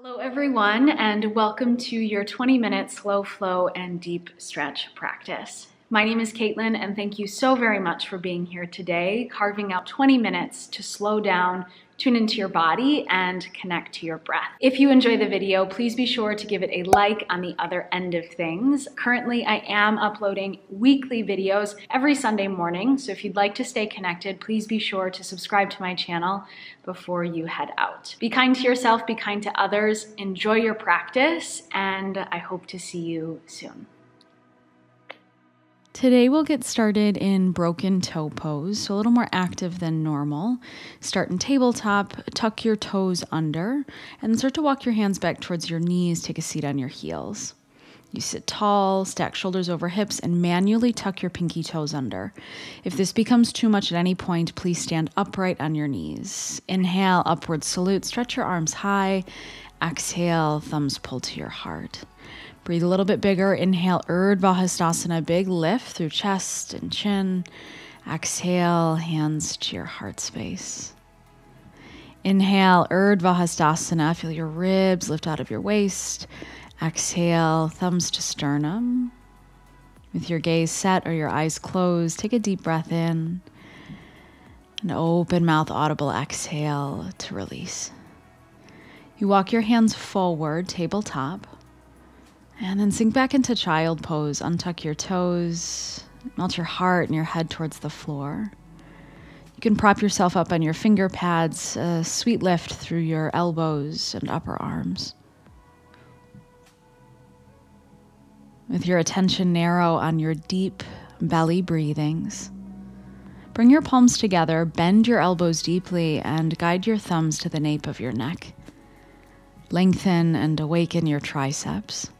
Hello, everyone, and welcome to your 20 minute slow flow and deep stretch practice. My name is Caitlin, and thank you so very much for being here today, carving out 20 minutes to slow down, tune into your body, and connect to your breath. If you enjoy the video, please be sure to give it a like on the other end of things. Currently, I am uploading weekly videos every Sunday morning, so if you'd like to stay connected, please be sure to subscribe to my channel before you head out. Be kind to yourself, be kind to others, enjoy your practice, and I hope to see you soon. Today we'll get started in broken toe pose, so a little more active than normal. Start in tabletop, tuck your toes under, and start to walk your hands back towards your knees. Take a seat on your heels. You sit tall, stack shoulders over hips, and manually tuck your pinky toes under. If this becomes too much at any point, please stand upright on your knees. Inhale, upward salute, stretch your arms high. Exhale, thumbs pull to your heart. Breathe a little bit bigger. Inhale, Urdhva Hastasana, big lift through chest and chin. Exhale, hands to your heart space. Inhale, Urdhva Hastasana. Feel your ribs lift out of your waist. Exhale, thumbs to sternum. With your gaze set or your eyes closed, take a deep breath in. An open mouth, audible exhale to release. You walk your hands forward, tabletop. And then sink back into child pose. Untuck your toes, melt your heart and your head towards the floor. You can prop yourself up on your finger pads, a sweet lift through your elbows and upper arms. With your attention narrow on your deep belly breathings, bring your palms together, bend your elbows deeply, and guide your thumbs to the nape of your neck. Lengthen and awaken your triceps.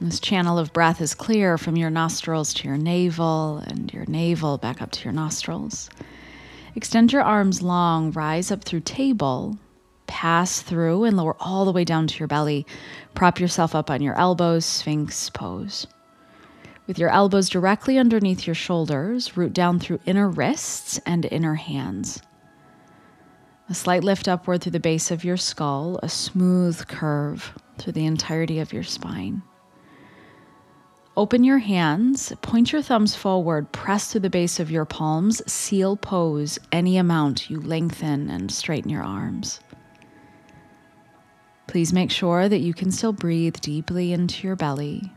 This channel of breath is clear from your nostrils to your navel and your navel back up to your nostrils. Extend your arms long, rise up through table, pass through and lower all the way down to your belly. Prop yourself up on your elbows, Sphinx pose. With your elbows directly underneath your shoulders, root down through inner wrists and inner hands. A slight lift upward through the base of your skull, a smooth curve through the entirety of your spine. Open your hands, point your thumbs forward, press to the base of your palms, seal pose any amount you lengthen and straighten your arms. Please make sure that you can still breathe deeply into your belly.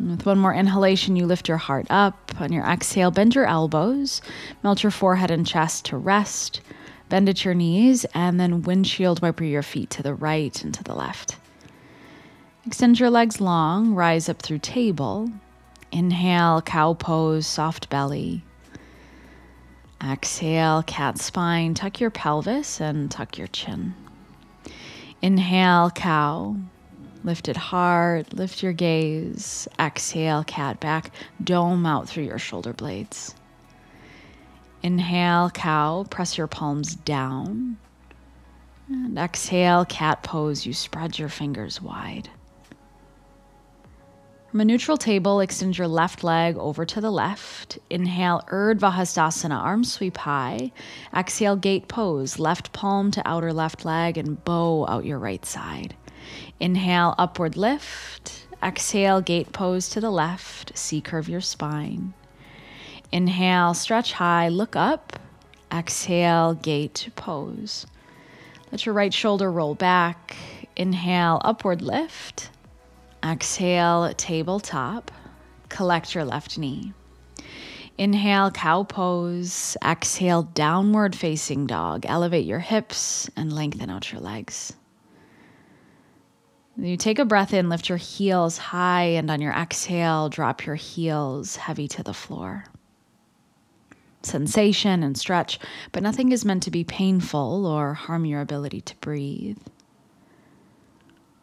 with one more inhalation, you lift your heart up. On your exhale, bend your elbows, melt your forehead and chest to rest, bend at your knees, and then windshield wiper your feet to the right and to the left. Extend your legs long, rise up through table. Inhale, cow pose, soft belly. Exhale, cat spine, tuck your pelvis and tuck your chin. Inhale, cow, Lift it hard, lift your gaze. Exhale, cat back, dome out through your shoulder blades. Inhale, cow, press your palms down. And exhale, cat pose, you spread your fingers wide. From a neutral table, extend your left leg over to the left. Inhale, Urdhva Hastasana, arms sweep high. Exhale, gate pose, left palm to outer left leg and bow out your right side. Inhale, upward lift. Exhale, gate pose to the left. C curve your spine. Inhale, stretch high, look up. Exhale, gate pose. Let your right shoulder roll back. Inhale, upward lift. Exhale, tabletop. Collect your left knee. Inhale, cow pose. Exhale, downward facing dog. Elevate your hips and lengthen out your legs. You take a breath in, lift your heels high, and on your exhale, drop your heels heavy to the floor. Sensation and stretch, but nothing is meant to be painful or harm your ability to breathe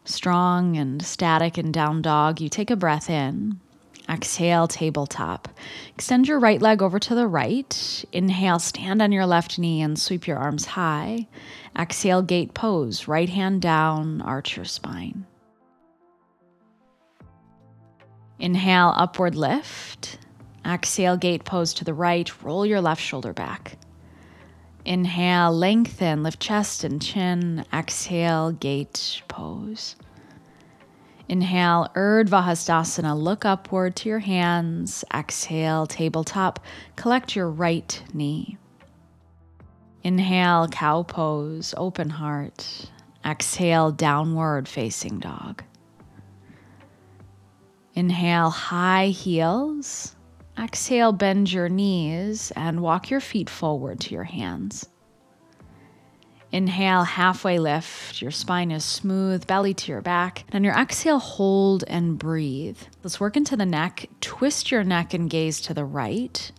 strong and static and down dog, you take a breath in. Exhale, tabletop. Extend your right leg over to the right. Inhale, stand on your left knee and sweep your arms high. Exhale, gate pose. Right hand down, arch your spine. Inhale, upward lift. Exhale, gate pose to the right. Roll your left shoulder back. Inhale, lengthen, lift chest and chin. Exhale, gate pose. Inhale, Urdhva Hastasana, look upward to your hands. Exhale, tabletop, collect your right knee. Inhale, cow pose, open heart. Exhale, downward facing dog. Inhale, high heels. Exhale, bend your knees and walk your feet forward to your hands. Inhale, halfway lift. Your spine is smooth, belly to your back. And on your exhale, hold and breathe. Let's work into the neck. Twist your neck and gaze to the right.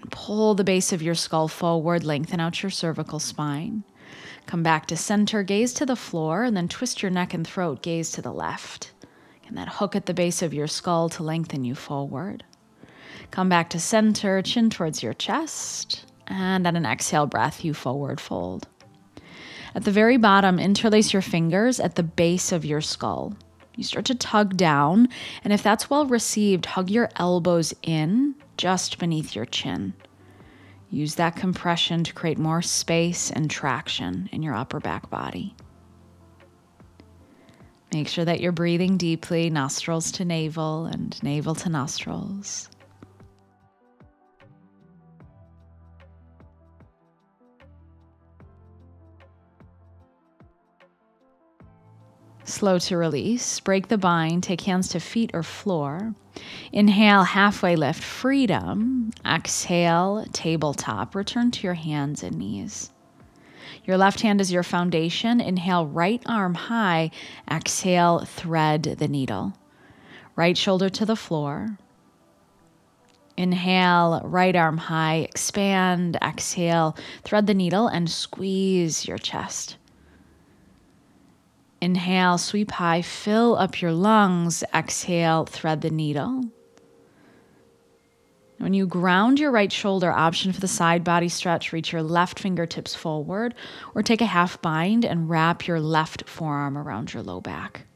And pull the base of your skull forward, lengthen out your cervical spine. Come back to center, gaze to the floor, and then twist your neck and throat, gaze to the left. And that hook at the base of your skull to lengthen you forward. Come back to center, chin towards your chest. And on an exhale breath, you forward fold. At the very bottom, interlace your fingers at the base of your skull. You start to tug down, and if that's well received, hug your elbows in just beneath your chin. Use that compression to create more space and traction in your upper back body. Make sure that you're breathing deeply, nostrils to navel and navel to nostrils. Slow to release. Break the bind. Take hands to feet or floor. Inhale, halfway lift, freedom. Exhale, tabletop. Return to your hands and knees. Your left hand is your foundation. Inhale, right arm high. Exhale, thread the needle. Right shoulder to the floor. Inhale, right arm high, expand. Exhale, thread the needle and squeeze your chest. Inhale, sweep high, fill up your lungs. Exhale, thread the needle. When you ground your right shoulder, option for the side body stretch, reach your left fingertips forward or take a half bind and wrap your left forearm around your low back.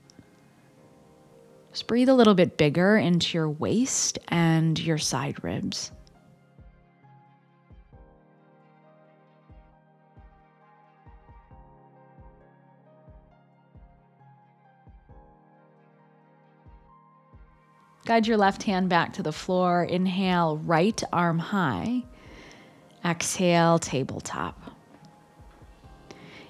Just breathe a little bit bigger into your waist and your side ribs. Guide your left hand back to the floor. Inhale, right arm high. Exhale, tabletop.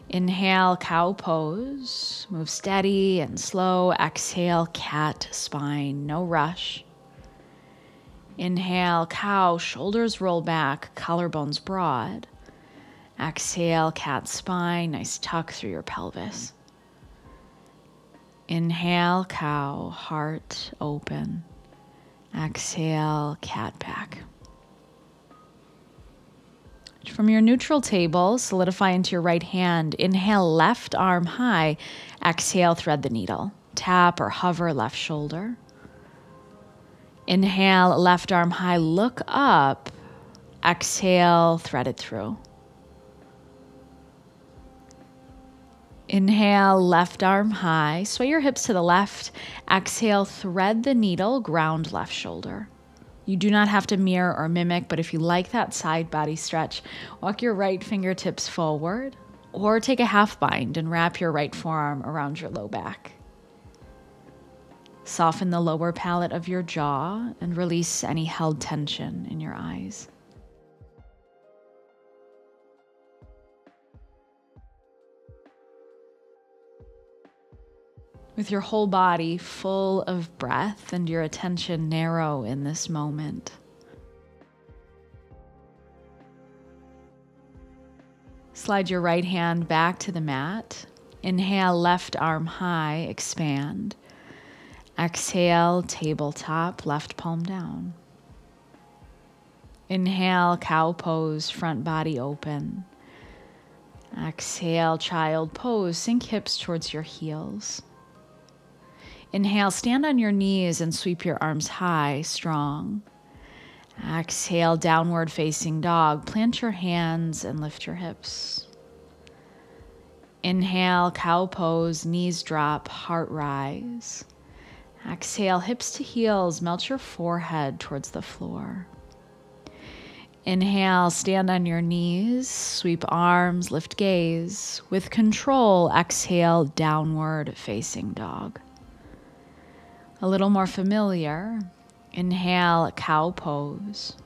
Inhale, cow pose. Move steady and slow. Exhale, cat spine. No rush. Inhale, cow, shoulders roll back, collarbones broad. Exhale, cat spine. Nice tuck through your pelvis. Inhale, cow, heart open. Exhale, cat back. From your neutral table, solidify into your right hand. Inhale, left arm high. Exhale, thread the needle. Tap or hover left shoulder. Inhale, left arm high, look up. Exhale, thread it through. Inhale, left arm high. Sway your hips to the left. Exhale, thread the needle, ground left shoulder. You do not have to mirror or mimic, but if you like that side body stretch, walk your right fingertips forward or take a half bind and wrap your right forearm around your low back. Soften the lower palate of your jaw and release any held tension in your eyes. With your whole body full of breath and your attention narrow in this moment. Slide your right hand back to the mat. Inhale, left arm high, expand. Exhale, tabletop, left palm down. Inhale, cow pose, front body open. Exhale, child pose, sink hips towards your heels. Inhale, stand on your knees and sweep your arms high, strong. Exhale, downward facing dog. Plant your hands and lift your hips. Inhale, cow pose, knees drop, heart rise. Exhale, hips to heels, melt your forehead towards the floor. Inhale, stand on your knees, sweep arms, lift gaze. With control, exhale, downward facing dog. A little more familiar. Inhale, cow pose.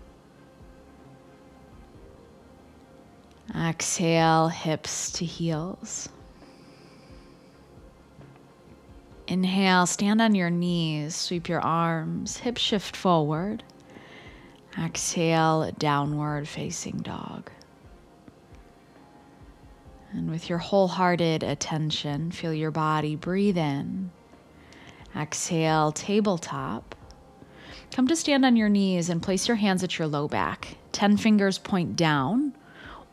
Exhale, hips to heels. Inhale, stand on your knees, sweep your arms, hip shift forward. Exhale, downward facing dog. And with your wholehearted attention, feel your body breathe in. Exhale, tabletop. Come to stand on your knees and place your hands at your low back. 10 fingers point down,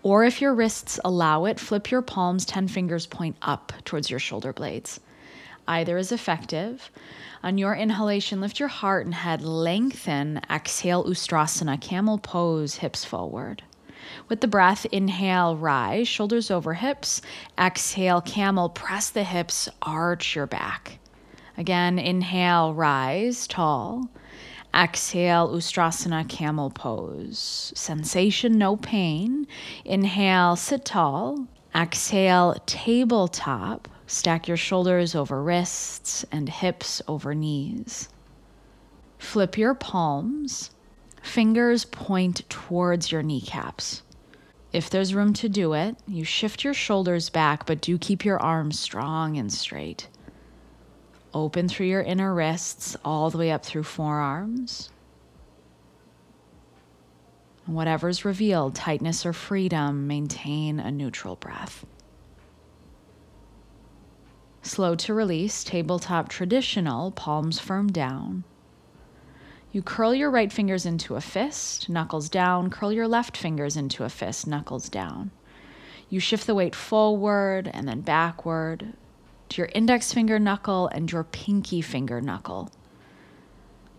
or if your wrists allow it, flip your palms 10 fingers point up towards your shoulder blades. Either is effective. On your inhalation, lift your heart and head, lengthen. Exhale, Ustrasana, camel pose, hips forward. With the breath, inhale, rise, shoulders over hips. Exhale, camel, press the hips, arch your back. Again, inhale, rise, tall. Exhale, Ustrasana, camel pose. Sensation, no pain. Inhale, sit tall. Exhale, tabletop. Stack your shoulders over wrists and hips over knees. Flip your palms. Fingers point towards your kneecaps. If there's room to do it, you shift your shoulders back, but do keep your arms strong and straight. Open through your inner wrists all the way up through forearms. And whatever's revealed, tightness or freedom, maintain a neutral breath. Slow to release, tabletop traditional, palms firm down. You curl your right fingers into a fist, knuckles down, curl your left fingers into a fist, knuckles down. You shift the weight forward and then backward your index finger knuckle and your pinky finger knuckle.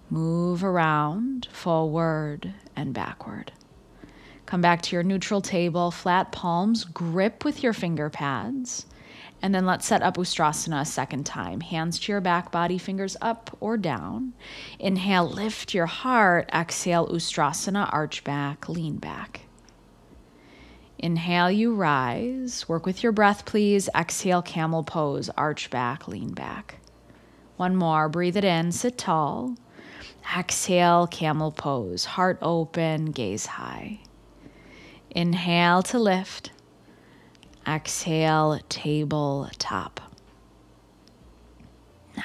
Move around, forward and backward. Come back to your neutral table, flat palms, grip with your finger pads. And then let's set up Ustrasana a second time. Hands to your back body, fingers up or down. Inhale, lift your heart. Exhale, Ustrasana, arch back, lean back. Inhale, you rise. Work with your breath, please. Exhale, camel pose, arch back, lean back. One more. Breathe it in, sit tall. Exhale, camel pose, heart open, gaze high. Inhale to lift. Exhale, table top.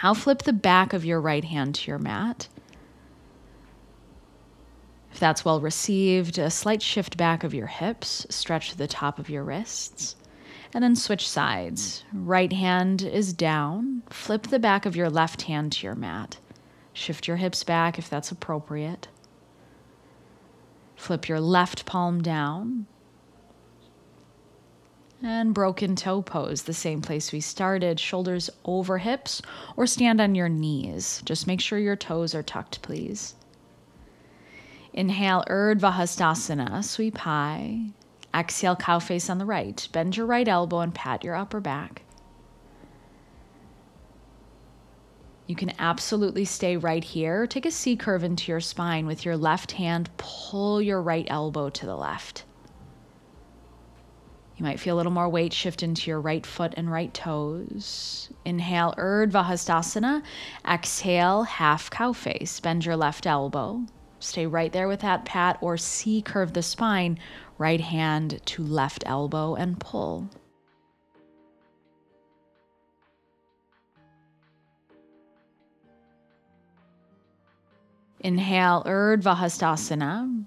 Now flip the back of your right hand to your mat. If that's well received, a slight shift back of your hips, stretch the top of your wrists, and then switch sides. Right hand is down. Flip the back of your left hand to your mat. Shift your hips back if that's appropriate. Flip your left palm down. And broken toe pose, the same place we started, shoulders over hips, or stand on your knees. Just make sure your toes are tucked, please. Inhale, Urdhva Hastasana, sweep high. Exhale, cow face on the right. Bend your right elbow and pat your upper back. You can absolutely stay right here. Take a C curve into your spine with your left hand. Pull your right elbow to the left. You might feel a little more weight shift into your right foot and right toes. Inhale, Urdhva Hastasana. Exhale, half cow face. Bend your left elbow. Stay right there with that pat or C curve the spine. Right hand to left elbow and pull. Inhale, Urdhva Hastasana.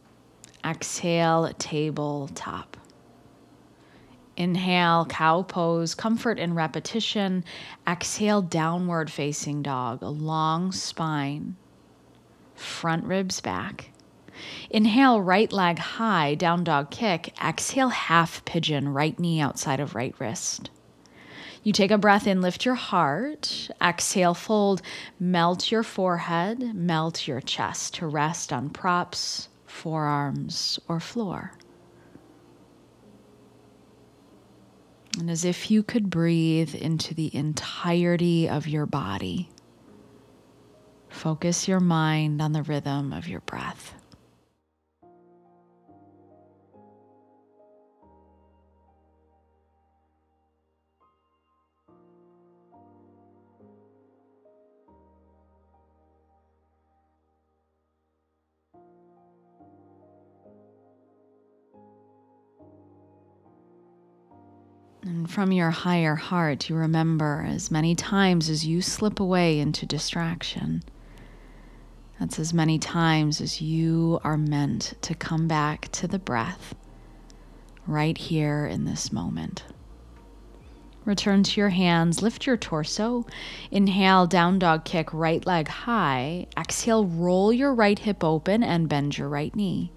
Exhale, tabletop. Inhale, cow pose, comfort in repetition. Exhale, downward facing dog, a long spine, front ribs back. Inhale, right leg high, down dog kick. Exhale, half pigeon, right knee outside of right wrist. You take a breath in, lift your heart. Exhale, fold, melt your forehead, melt your chest to rest on props, forearms, or floor. And as if you could breathe into the entirety of your body, Focus your mind on the rhythm of your breath. And from your higher heart, you remember as many times as you slip away into distraction that's as many times as you are meant to come back to the breath right here in this moment. Return to your hands, lift your torso. Inhale, down dog kick, right leg high. Exhale, roll your right hip open and bend your right knee.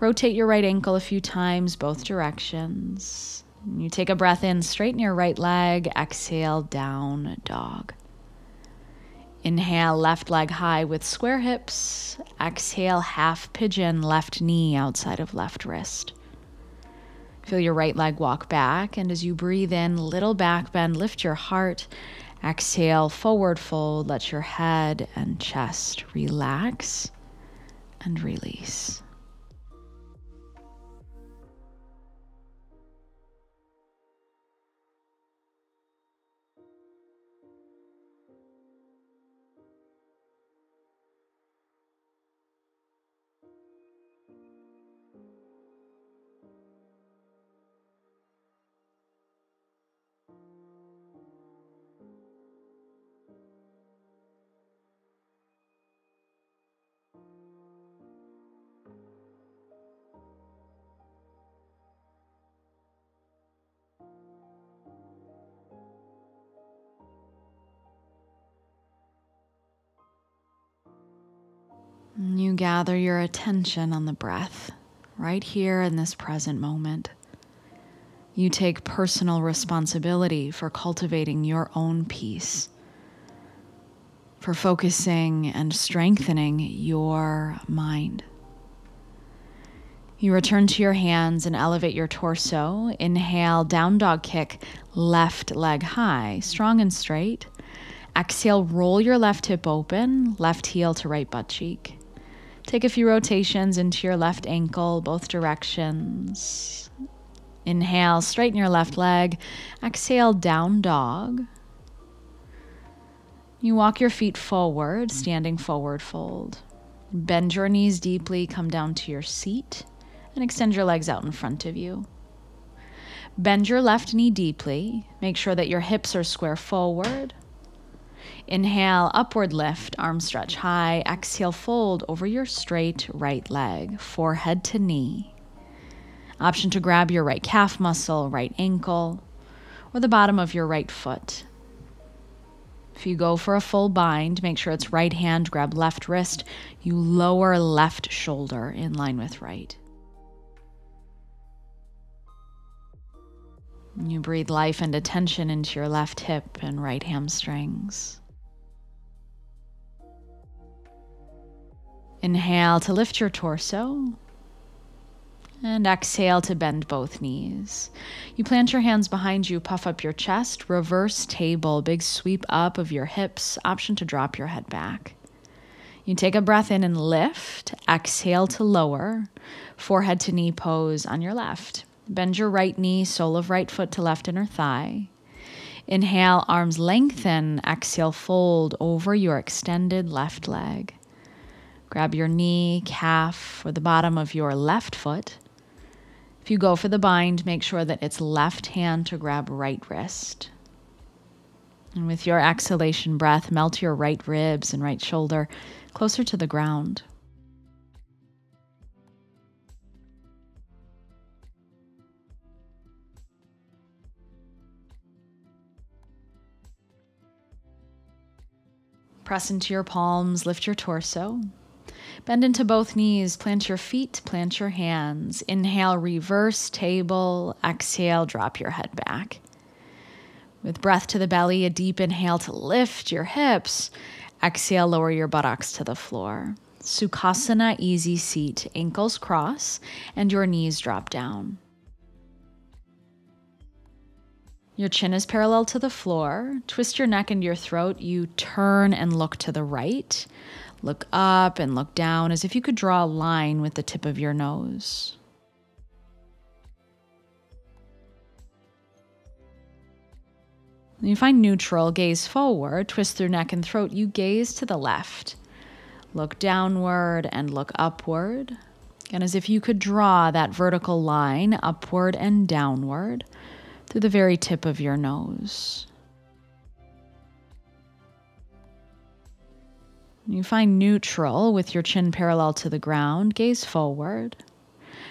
Rotate your right ankle a few times, both directions. You take a breath in, straighten your right leg. Exhale, down dog. Inhale, left leg high with square hips. Exhale, half pigeon, left knee outside of left wrist. Feel your right leg walk back, and as you breathe in, little back bend, lift your heart. Exhale, forward fold, let your head and chest relax and release. You gather your attention on the breath right here in this present moment. You take personal responsibility for cultivating your own peace, for focusing and strengthening your mind. You return to your hands and elevate your torso. Inhale, down dog kick, left leg high, strong and straight. Exhale, roll your left hip open, left heel to right butt cheek. Take a few rotations into your left ankle, both directions. Inhale, straighten your left leg. Exhale, down dog. You walk your feet forward, standing forward fold. Bend your knees deeply, come down to your seat, and extend your legs out in front of you. Bend your left knee deeply. Make sure that your hips are square forward. Inhale, upward lift, arm stretch high. Exhale, fold over your straight right leg, forehead to knee. Option to grab your right calf muscle, right ankle, or the bottom of your right foot. If you go for a full bind, make sure it's right hand, grab left wrist. You lower left shoulder in line with right. You breathe life and attention into your left hip and right hamstrings. Inhale to lift your torso. And exhale to bend both knees. You plant your hands behind you, puff up your chest, reverse table, big sweep up of your hips, option to drop your head back. You take a breath in and lift, exhale to lower, forehead to knee pose on your left. Bend your right knee, sole of right foot to left inner thigh. Inhale, arms lengthen, exhale, fold over your extended left leg. Grab your knee, calf, or the bottom of your left foot. If you go for the bind, make sure that it's left hand to grab right wrist. And with your exhalation breath, melt your right ribs and right shoulder closer to the ground. Press into your palms, lift your torso. Bend into both knees, plant your feet, plant your hands. Inhale, reverse table. Exhale, drop your head back. With breath to the belly, a deep inhale to lift your hips. Exhale, lower your buttocks to the floor. Sukhasana, easy seat, ankles cross, and your knees drop down. Your chin is parallel to the floor. Twist your neck into your throat. You turn and look to the right. Look up and look down as if you could draw a line with the tip of your nose. You find neutral, gaze forward, twist through neck and throat. You gaze to the left. Look downward and look upward. And as if you could draw that vertical line upward and downward, through the very tip of your nose. You find neutral with your chin parallel to the ground, gaze forward.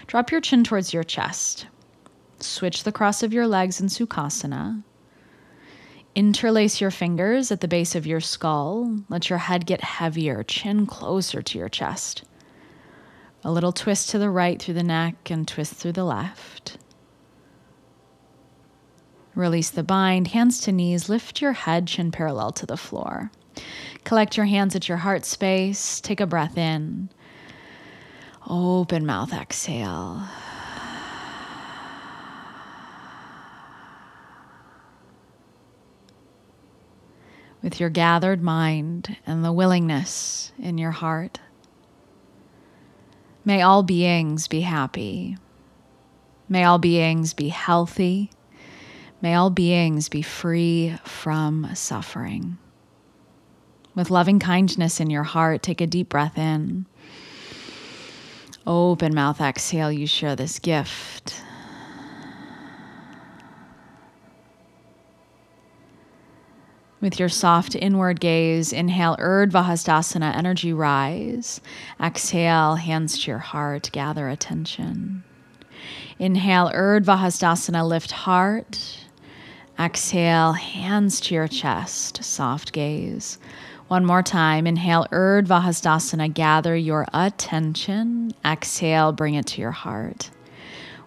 Drop your chin towards your chest. Switch the cross of your legs in Sukhasana. Interlace your fingers at the base of your skull. Let your head get heavier, chin closer to your chest. A little twist to the right through the neck and twist through the left. Release the bind, hands to knees, lift your head, chin parallel to the floor. Collect your hands at your heart space. Take a breath in. Open mouth, exhale. With your gathered mind and the willingness in your heart, may all beings be happy. May all beings be healthy. May all beings be free from suffering. With loving kindness in your heart, take a deep breath in. Open mouth, exhale, you share this gift. With your soft inward gaze, inhale Urdhva Hastasana, energy rise. Exhale, hands to your heart, gather attention. Inhale Urdhva Hastasana, lift heart. Exhale, hands to your chest, soft gaze. One more time. Inhale, Urdhva Hastasana. Gather your attention. Exhale, bring it to your heart.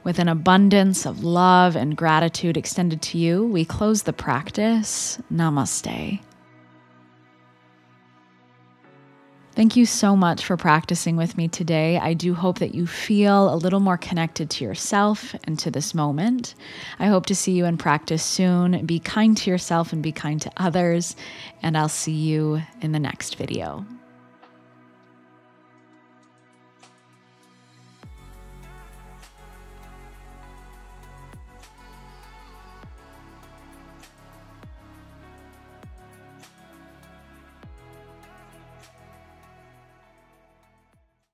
With an abundance of love and gratitude extended to you, we close the practice. Namaste. Thank you so much for practicing with me today. I do hope that you feel a little more connected to yourself and to this moment. I hope to see you in practice soon. Be kind to yourself and be kind to others, and I'll see you in the next video.